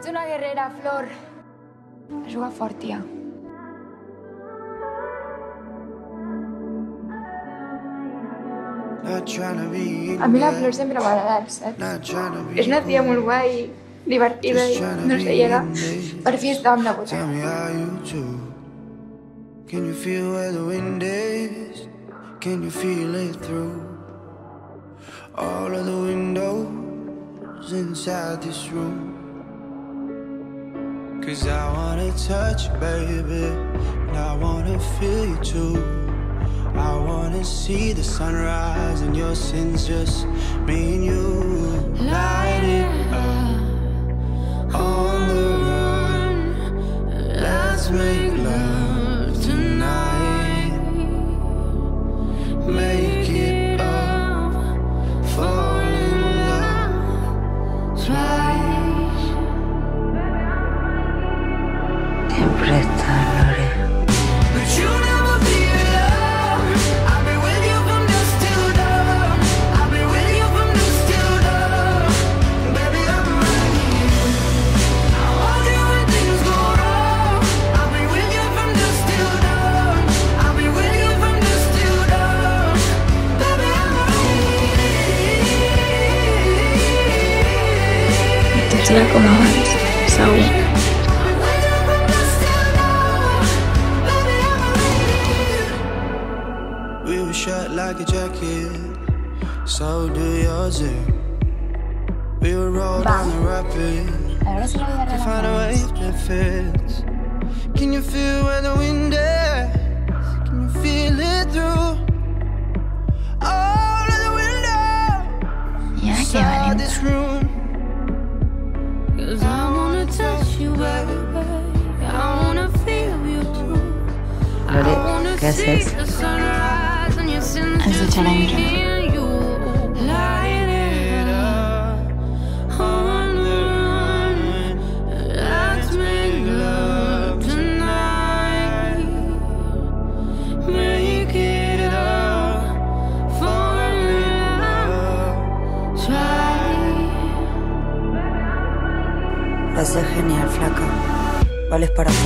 Ets una guerrera, Flor. Fort, tia. A mi la Flor sempre m'ha agradat, saps? És una tia molt guai, divertida i no sé, i ara per fi està amb la bota. Can you feel where the wind is? Can you feel it through all of the windows inside this room? Cause I wanna touch you, baby, and I wanna feel you too. I wanna see the sunrise and your sins just me and you. Light it up on the run. Let's make love right Tot serà com abans, segur. We were shut like a jacket, so do yours. eh? We would roll down the rapids, A veure si la vida find a real wave that Lore, ¿qué haces? Es a mi genial, flaca. Vales para mí.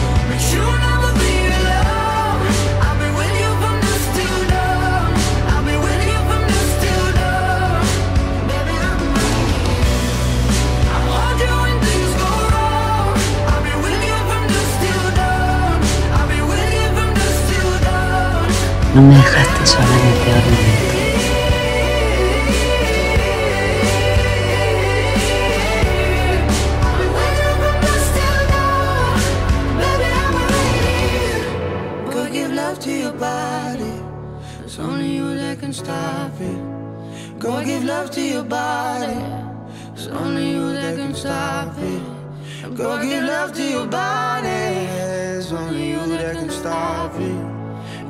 No me dejaste sola en el peor momento. Go give love to your body. It's only you that can stop it. Go give love to your body. It's only you that can stop it.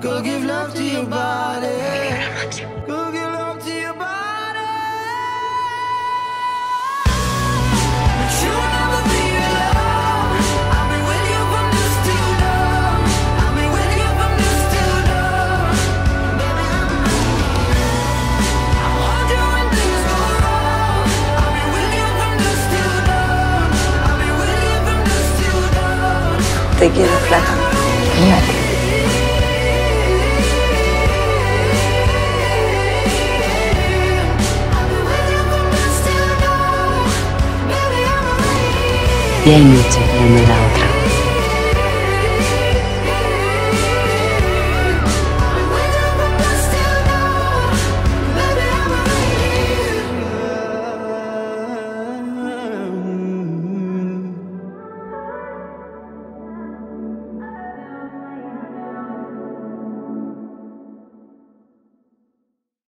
Go give love to your body. It's only you that can stop it. Go give love to your body. Go give love to your body. But you'll never be alone. I'll be with you from dusk till dawn. I'll be with you from dusk till dawn. Baby, I'm I'll hold when things go wrong. I'll be with you from dusk till dawn. I'll be with you from dusk till dawn. Te quiero, flaca. Fíjate. Y hay noche, no otra.